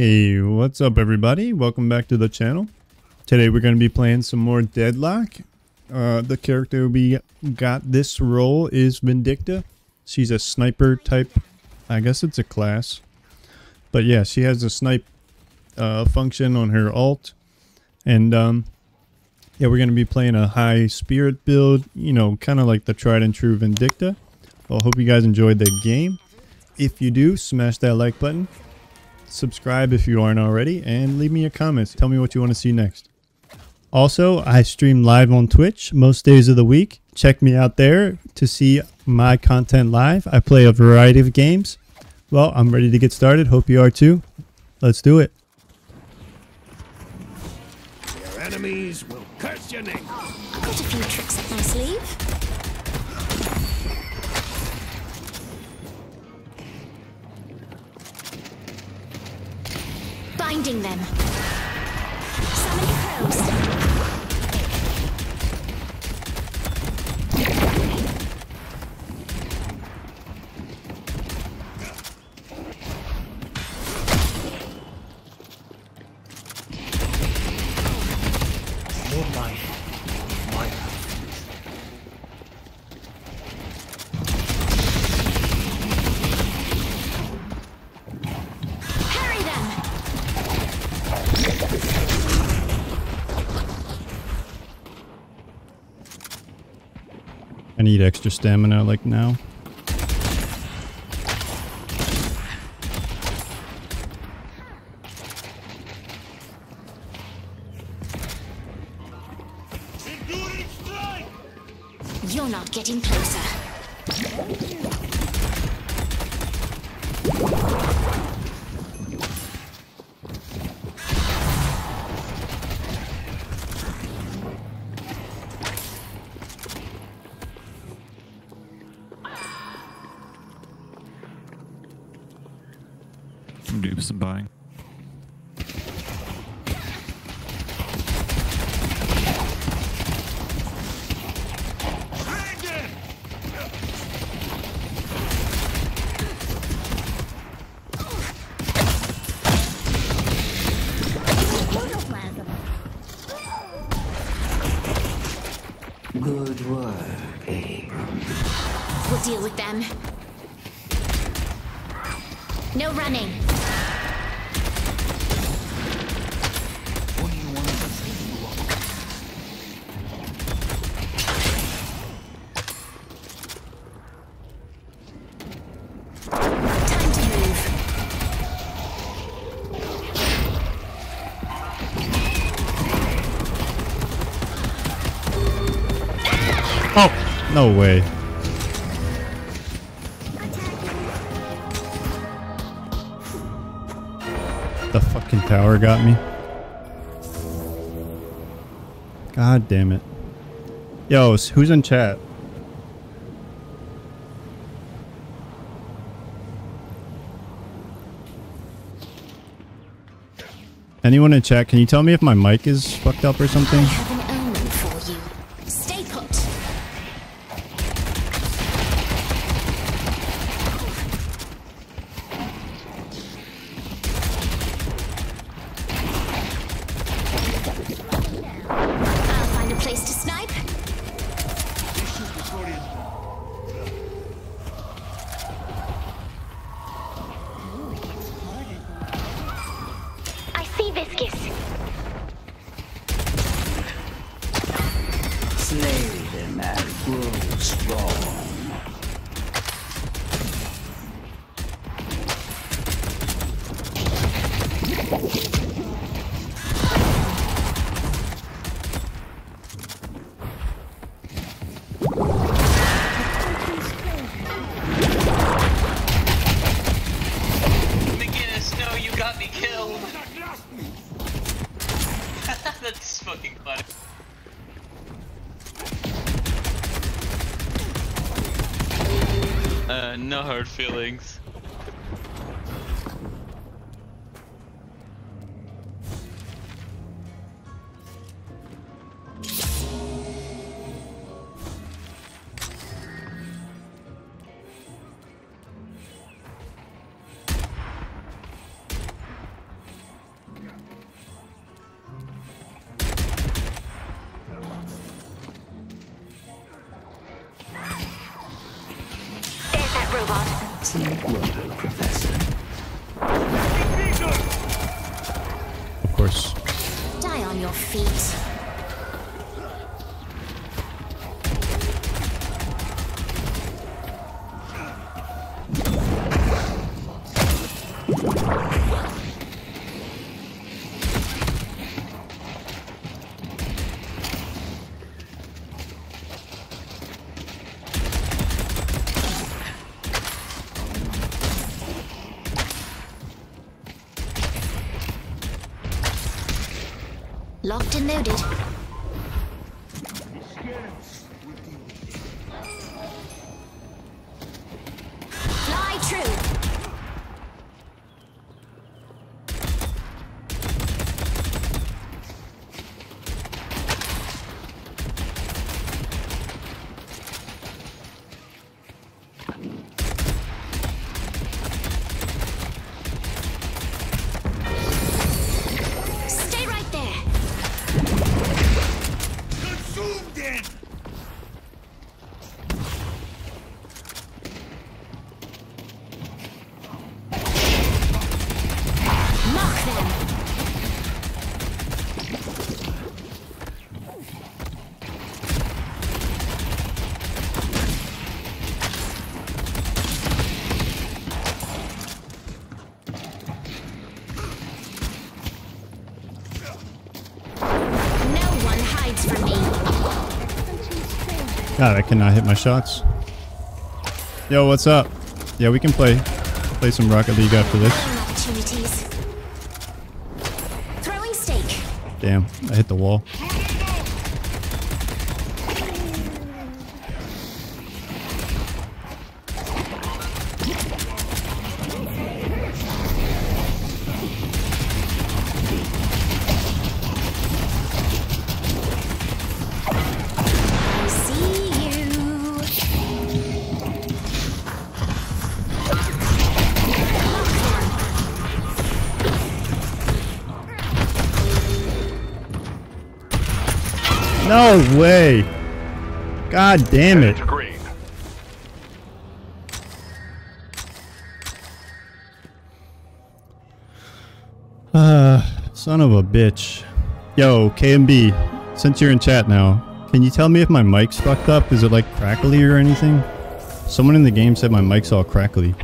Hey, what's up everybody? Welcome back to the channel. Today we're going to be playing some more Deadlock. Uh, the character we got this role is Vindicta. She's a sniper type. I guess it's a class. But yeah, she has a snipe uh, function on her alt. And um, yeah, we're going to be playing a high spirit build. You know, kind of like the tried and true Vindicta. Well, hope you guys enjoyed the game. If you do, smash that like button subscribe if you aren't already, and leave me your comments. Tell me what you want to see next. Also, I stream live on Twitch most days of the week. Check me out there to see my content live. I play a variety of games. Well, I'm ready to get started. Hope you are too. Let's do it. Your enemies will curse your name. I've got a few tricks up my sleeve. Binding them. Need extra stamina like now. You're not getting closer. Good work, Abram. We'll deal with them. No running. No way. The fucking tower got me. God damn it. Yo, who's in chat? Anyone in chat, can you tell me if my mic is fucked up or something? That's fucking funny. Uh, no hard feelings. Locked and loaded. God, I cannot hit my shots. Yo, what's up? Yeah, we can play play some Rocket League after this. Learn opportunities. Throwing stake. Damn, I hit the wall. No way! God damn it! Uh, son of a bitch. Yo, KMB, since you're in chat now, can you tell me if my mic's fucked up? Is it like crackly or anything? Someone in the game said my mic's all crackly.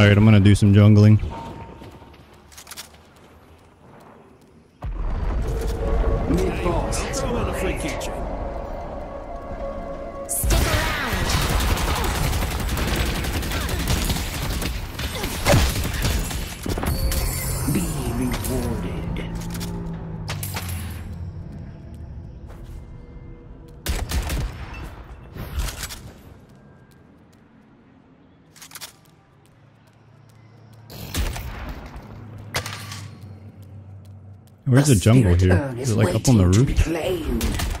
Alright, I'm gonna do some jungling. Where's the jungle here? Is, Is it like up on the waiting to be roof?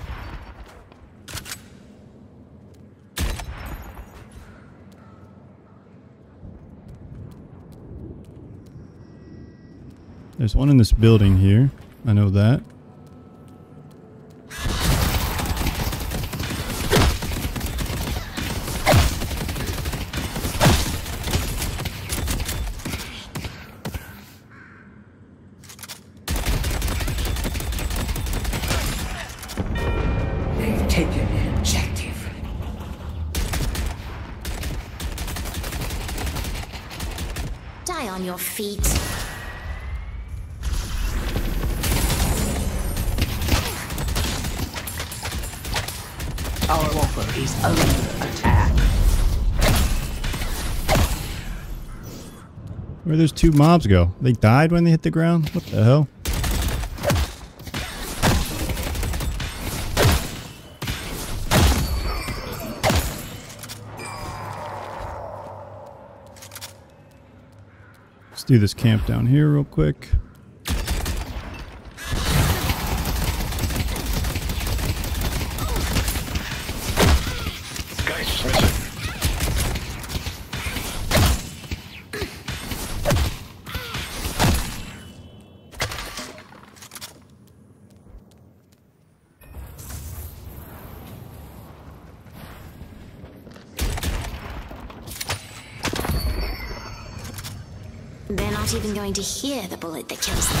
There's one in this building here. I know that. On your feet. Our walker is under attack. Where those two mobs go? They died when they hit the ground? What the hell? Do this camp down here real quick. Not even going to hear the bullet that kills them.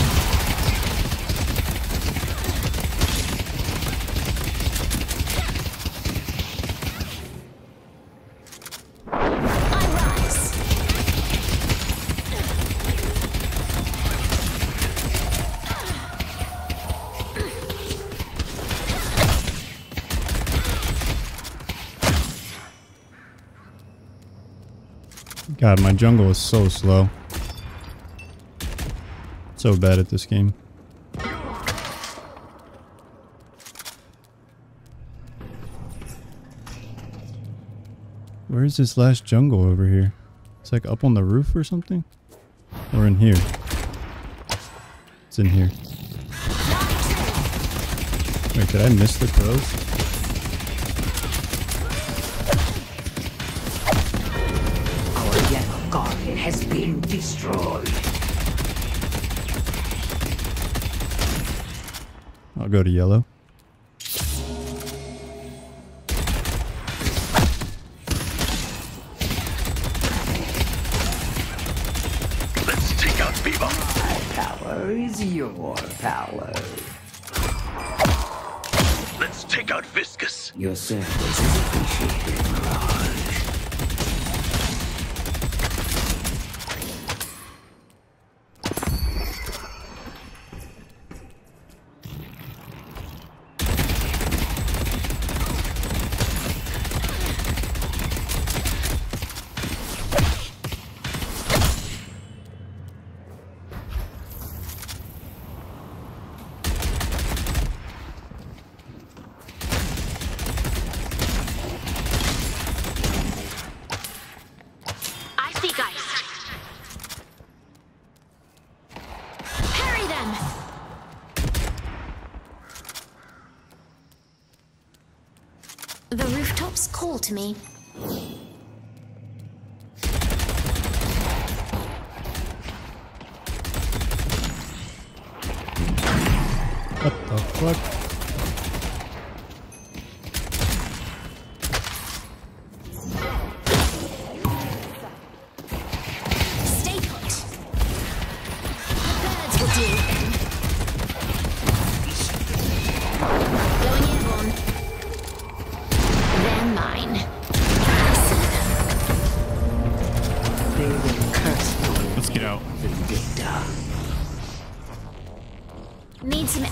God, my jungle is so slow. So bad at this game. Where's this last jungle over here? It's like up on the roof or something? Or in here? It's in here. Wait, did I miss the crows? Has been destroyed. I'll go to yellow. To me.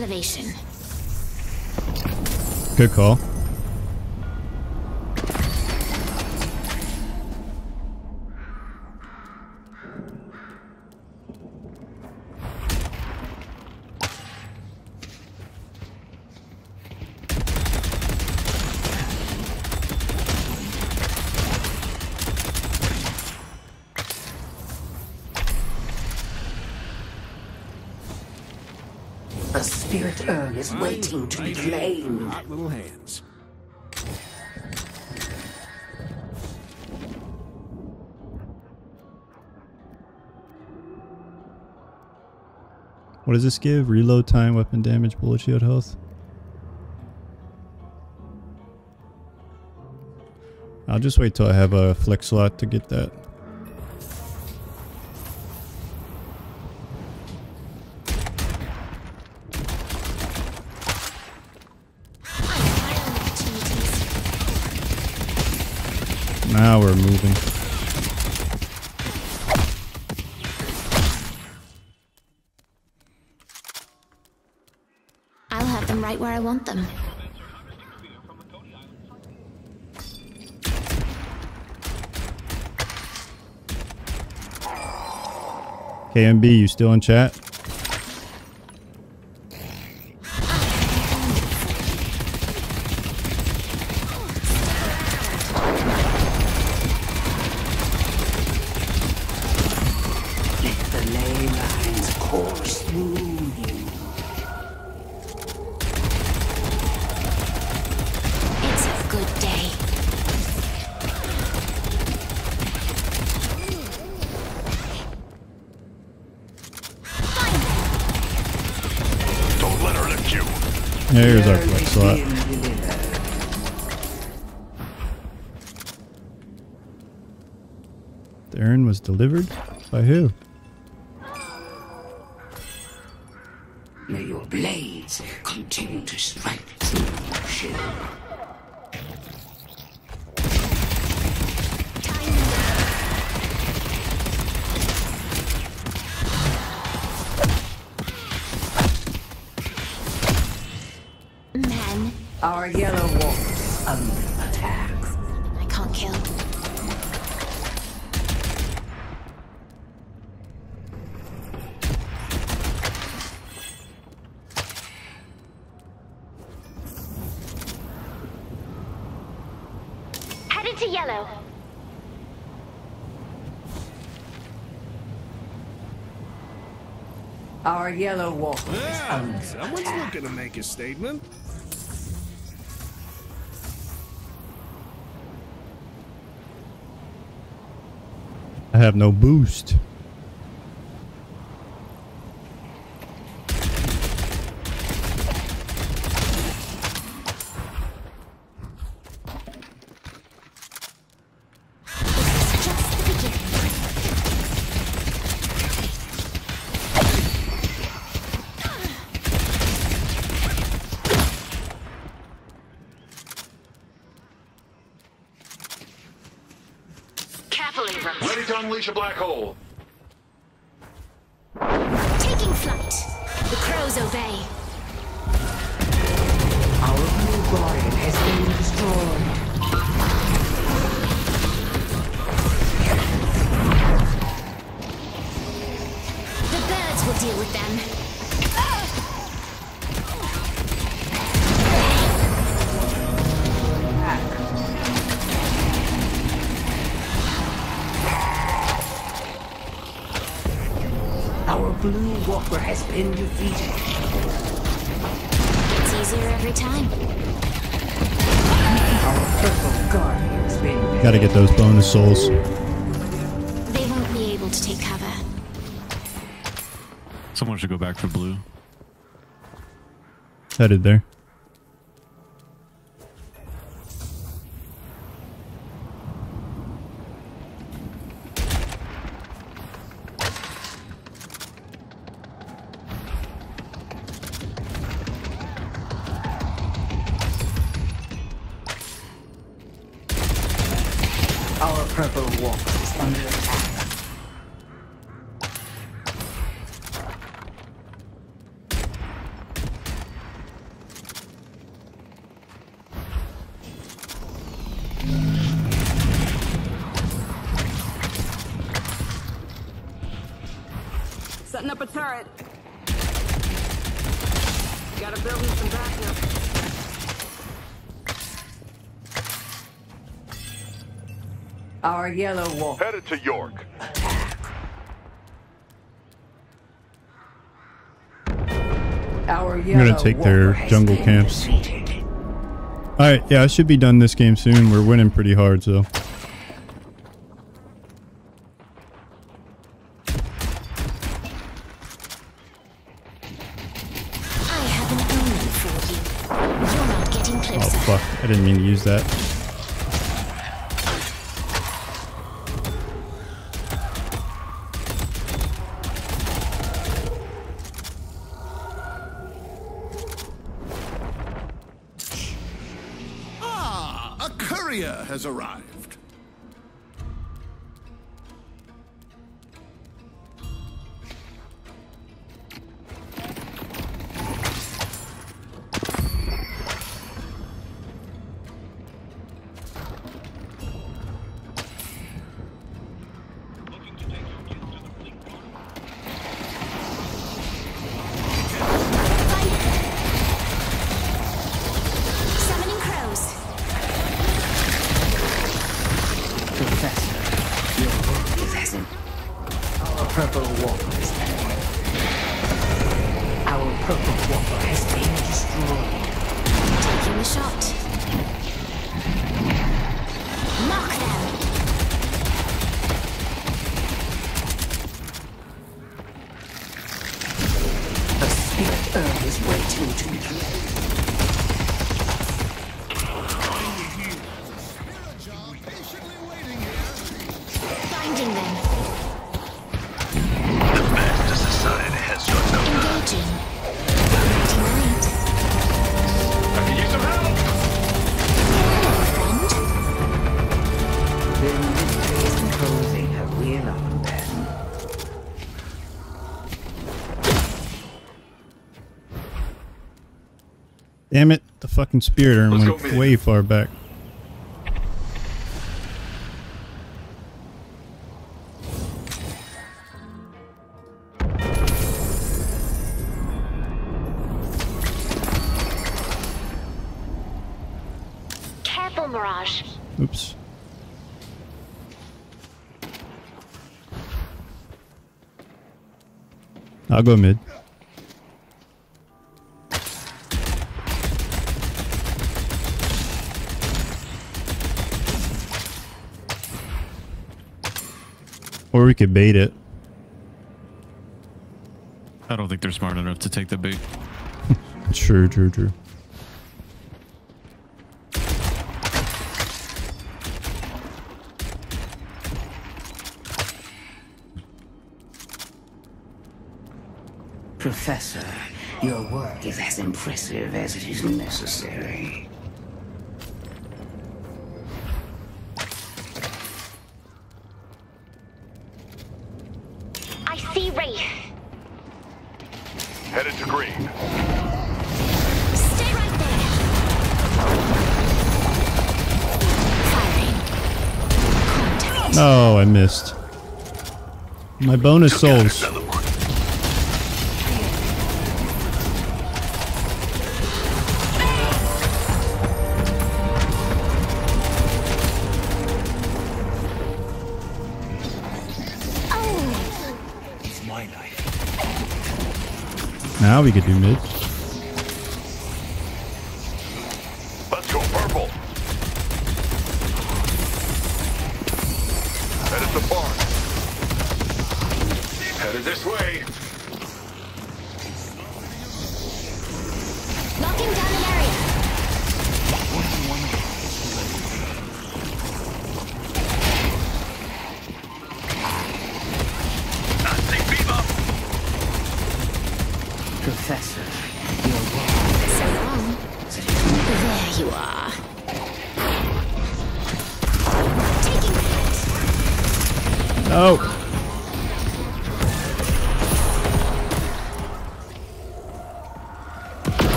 Elevation. Good call. What does this give? Reload time, weapon damage, bullet shield health. I'll just wait till I have a flex slot to get that. Now we're moving. right where I want them. KMB, you still in chat? The ley lines course through you. It's a good day. Don't let her lift you. There's our flex slot. The urn was delivered by who? May your blades continue to strike yellow wolf under um, attack. I can't kill. Headed to yellow. Our yellow wolf is Yeah, under someone's attack. looking to make a statement. Have no boost. Cavalry runs. Ready to unleash a black hole. Taking flight. The crows obey. Our blue guardian has been destroyed. The birds will deal with them. Our walker has been defeated. It's easier every time. Our purple guardian has been Gotta get those bonus souls. They won't be able to take cover. Someone should go back for blue. Headed there. To York. Our gonna take their jungle camps. Alright, yeah, I should be done this game soon. We're winning pretty hard, so. I have an for you. You're not getting Oh, fuck. I didn't mean to use that. Damn it, the fucking spirit urn Let's went go way far back. Careful, Mirage. Oops. I'll go mid. Or we could bait it. I don't think they're smart enough to take the bait. True, true, true. Professor, your work is as impressive as it is necessary. I see Ray. Headed to green. Stay right there. Firing. Contact. Oh, I missed. My bonus souls. Now we could do mid.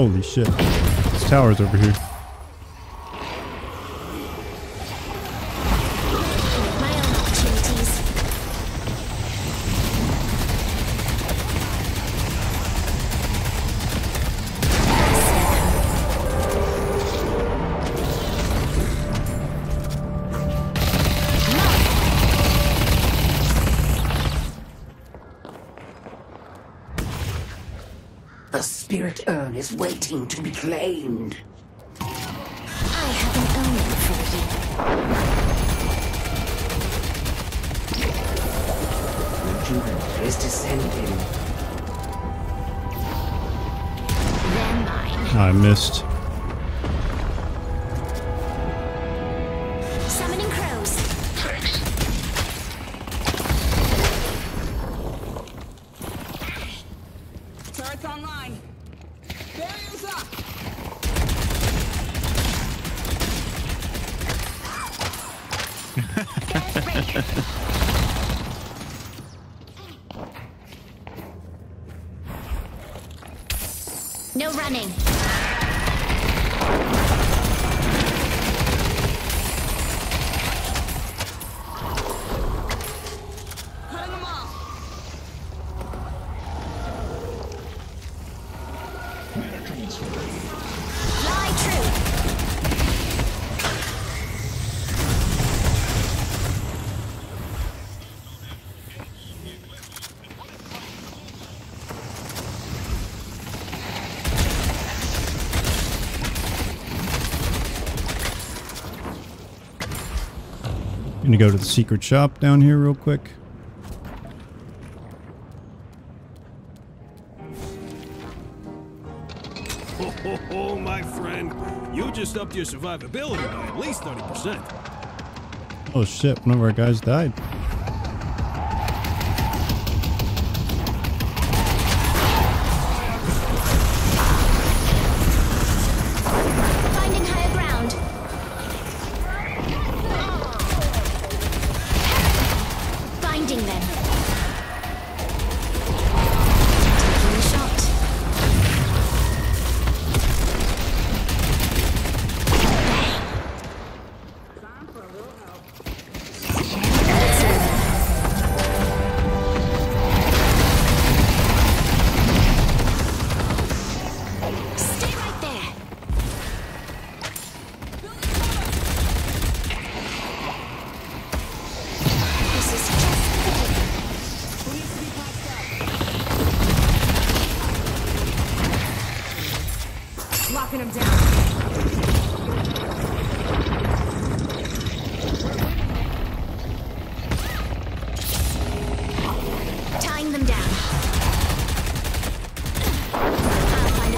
Holy shit. This tower's over here. Is waiting to be claimed. I have an omen for you. Rejuvenator is descending. They're mine. I missed. No running. Cutting them off. Fly true. Gonna go to the secret shop down here real quick. Oh, ho, ho, my friend. You just upped your survivability by at least 30%. Oh shit, one of our guys died.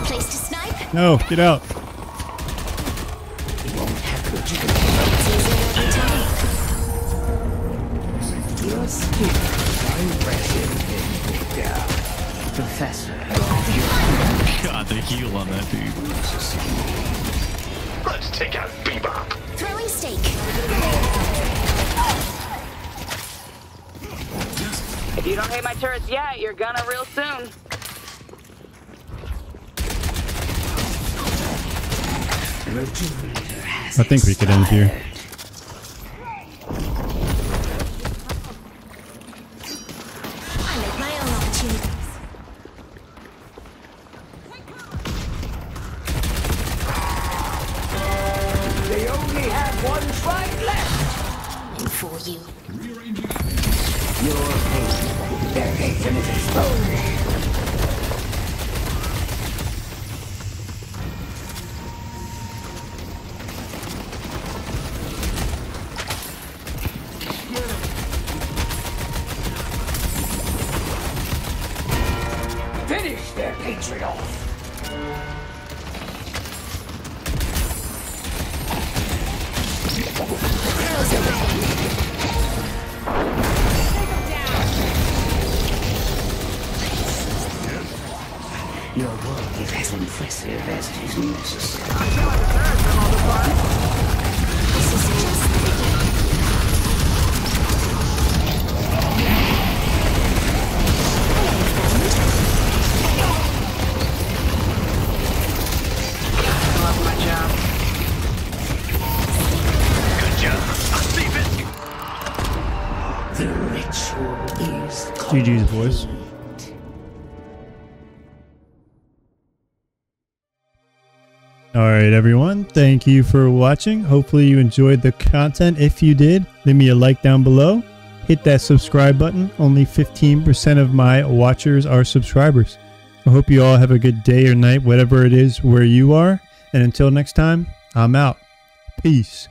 Place to snipe. No, get out. The heal on that dude. Let's take out Bebop. Throwing stake. If you don't hate my turrets yet, you're gonna real soon. I think we could end here. One left. And for you. Your hate, their infinite exposure. GG's boys. Alright everyone, thank you for watching. Hopefully you enjoyed the content. If you did, leave me a like down below. Hit that subscribe button. Only 15% of my watchers are subscribers. I hope you all have a good day or night, whatever it is where you are. And until next time, I'm out. Peace.